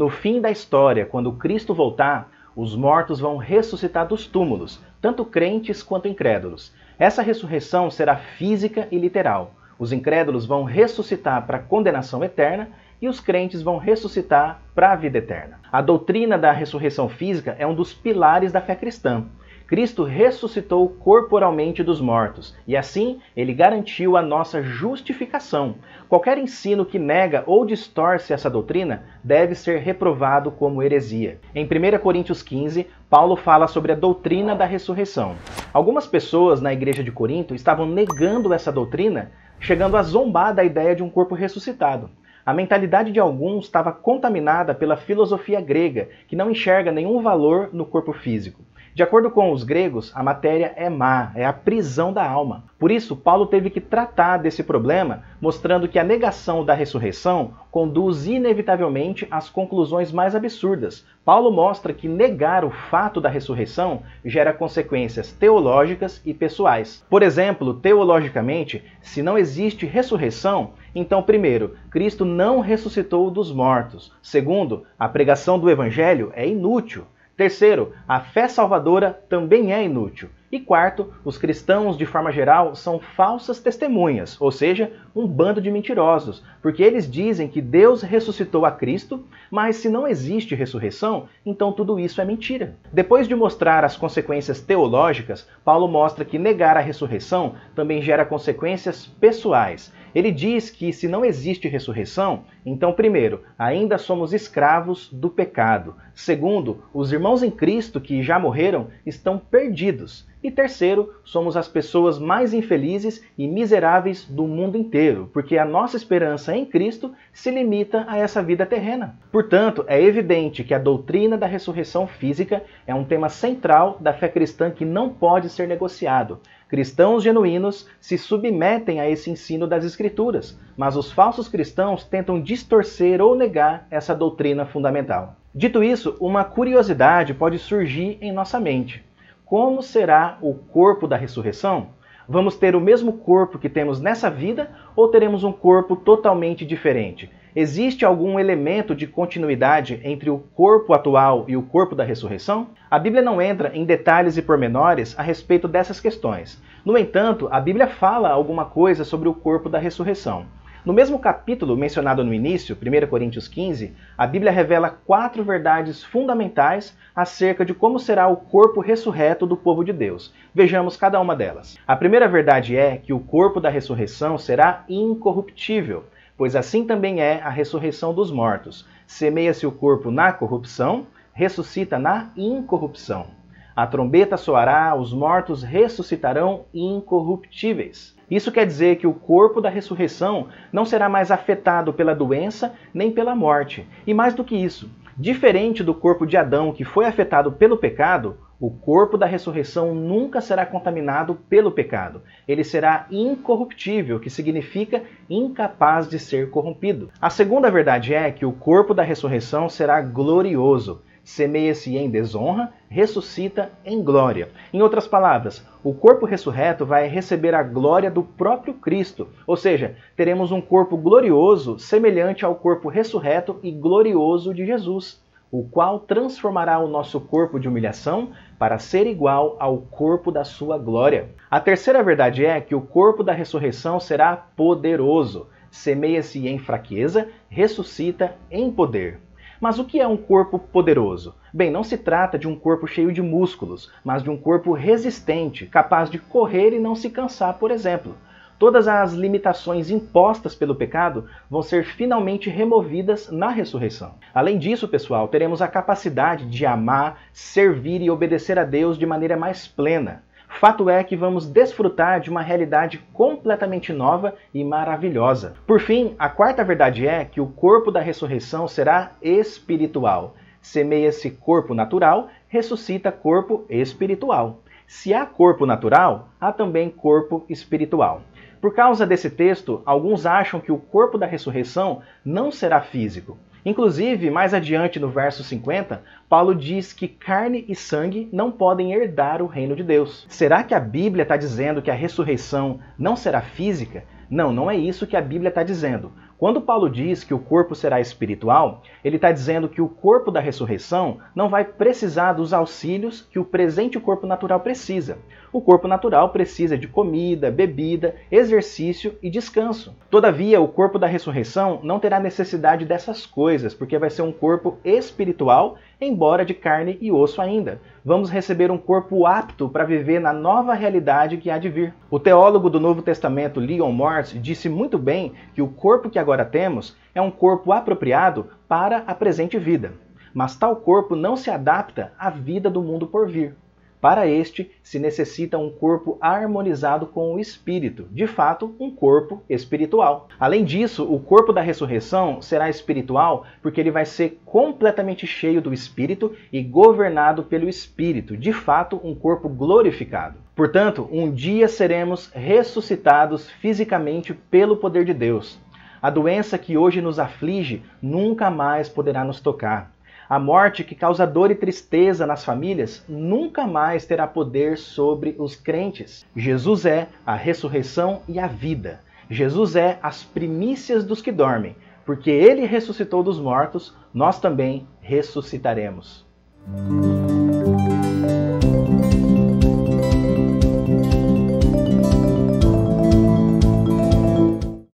No fim da história, quando Cristo voltar, os mortos vão ressuscitar dos túmulos, tanto crentes quanto incrédulos. Essa ressurreição será física e literal. Os incrédulos vão ressuscitar para a condenação eterna e os crentes vão ressuscitar para a vida eterna. A doutrina da ressurreição física é um dos pilares da fé cristã. Cristo ressuscitou corporalmente dos mortos e assim ele garantiu a nossa justificação. Qualquer ensino que nega ou distorce essa doutrina deve ser reprovado como heresia. Em 1 Coríntios 15, Paulo fala sobre a doutrina da ressurreição. Algumas pessoas na igreja de Corinto estavam negando essa doutrina, chegando a zombar da ideia de um corpo ressuscitado. A mentalidade de alguns estava contaminada pela filosofia grega, que não enxerga nenhum valor no corpo físico. De acordo com os gregos, a matéria é má, é a prisão da alma. Por isso, Paulo teve que tratar desse problema, mostrando que a negação da ressurreição conduz inevitavelmente às conclusões mais absurdas. Paulo mostra que negar o fato da ressurreição gera consequências teológicas e pessoais. Por exemplo, teologicamente, se não existe ressurreição, então, primeiro, Cristo não ressuscitou dos mortos. Segundo, a pregação do evangelho é inútil. Terceiro, a fé salvadora também é inútil. E quarto, os cristãos, de forma geral, são falsas testemunhas, ou seja, um bando de mentirosos, porque eles dizem que Deus ressuscitou a Cristo, mas se não existe ressurreição, então tudo isso é mentira. Depois de mostrar as consequências teológicas, Paulo mostra que negar a ressurreição também gera consequências pessoais. Ele diz que se não existe ressurreição, então, primeiro, ainda somos escravos do pecado. Segundo, os irmãos em Cristo que já morreram estão perdidos. E terceiro, somos as pessoas mais infelizes e miseráveis do mundo inteiro, porque a nossa esperança em Cristo se limita a essa vida terrena. Portanto, é evidente que a doutrina da ressurreição física é um tema central da fé cristã que não pode ser negociado. Cristãos genuínos se submetem a esse ensino das Escrituras, mas os falsos cristãos tentam distorcer ou negar essa doutrina fundamental. Dito isso, uma curiosidade pode surgir em nossa mente. Como será o corpo da ressurreição? Vamos ter o mesmo corpo que temos nessa vida ou teremos um corpo totalmente diferente? Existe algum elemento de continuidade entre o corpo atual e o corpo da ressurreição? A Bíblia não entra em detalhes e pormenores a respeito dessas questões. No entanto, a Bíblia fala alguma coisa sobre o corpo da ressurreição. No mesmo capítulo mencionado no início, 1 Coríntios 15, a Bíblia revela quatro verdades fundamentais acerca de como será o corpo ressurreto do povo de Deus. Vejamos cada uma delas. A primeira verdade é que o corpo da ressurreição será incorruptível, pois assim também é a ressurreição dos mortos. Semeia-se o corpo na corrupção, ressuscita na incorrupção. A trombeta soará, os mortos ressuscitarão incorruptíveis. Isso quer dizer que o corpo da ressurreição não será mais afetado pela doença nem pela morte. E mais do que isso, diferente do corpo de Adão que foi afetado pelo pecado, o corpo da ressurreição nunca será contaminado pelo pecado. Ele será incorruptível, que significa incapaz de ser corrompido. A segunda verdade é que o corpo da ressurreição será glorioso semeia-se em desonra, ressuscita em glória. Em outras palavras, o corpo ressurreto vai receber a glória do próprio Cristo, ou seja, teremos um corpo glorioso semelhante ao corpo ressurreto e glorioso de Jesus, o qual transformará o nosso corpo de humilhação para ser igual ao corpo da sua glória. A terceira verdade é que o corpo da ressurreição será poderoso. Semeia-se em fraqueza, ressuscita em poder. Mas o que é um corpo poderoso? Bem, não se trata de um corpo cheio de músculos, mas de um corpo resistente, capaz de correr e não se cansar, por exemplo. Todas as limitações impostas pelo pecado vão ser finalmente removidas na ressurreição. Além disso, pessoal, teremos a capacidade de amar, servir e obedecer a Deus de maneira mais plena. Fato é que vamos desfrutar de uma realidade completamente nova e maravilhosa. Por fim, a quarta verdade é que o corpo da ressurreição será espiritual. Semeia-se corpo natural, ressuscita corpo espiritual. Se há corpo natural, há também corpo espiritual. Por causa desse texto, alguns acham que o corpo da ressurreição não será físico. Inclusive, mais adiante no verso 50, Paulo diz que carne e sangue não podem herdar o reino de Deus. Será que a Bíblia está dizendo que a ressurreição não será física? Não, não é isso que a Bíblia está dizendo. Quando Paulo diz que o corpo será espiritual, ele está dizendo que o corpo da ressurreição não vai precisar dos auxílios que o presente corpo natural precisa. O corpo natural precisa de comida, bebida, exercício e descanso. Todavia, o corpo da ressurreição não terá necessidade dessas coisas, porque vai ser um corpo espiritual, embora de carne e osso ainda. Vamos receber um corpo apto para viver na nova realidade que há de vir. O teólogo do Novo Testamento, Leon Morse, disse muito bem que o corpo que agora temos é um corpo apropriado para a presente vida. Mas tal corpo não se adapta à vida do mundo por vir. Para este, se necessita um corpo harmonizado com o espírito, de fato, um corpo espiritual. Além disso, o corpo da ressurreição será espiritual porque ele vai ser completamente cheio do espírito e governado pelo espírito, de fato, um corpo glorificado. Portanto, um dia seremos ressuscitados fisicamente pelo poder de Deus. A doença que hoje nos aflige nunca mais poderá nos tocar. A morte que causa dor e tristeza nas famílias nunca mais terá poder sobre os crentes. Jesus é a ressurreição e a vida. Jesus é as primícias dos que dormem. Porque ele ressuscitou dos mortos, nós também ressuscitaremos.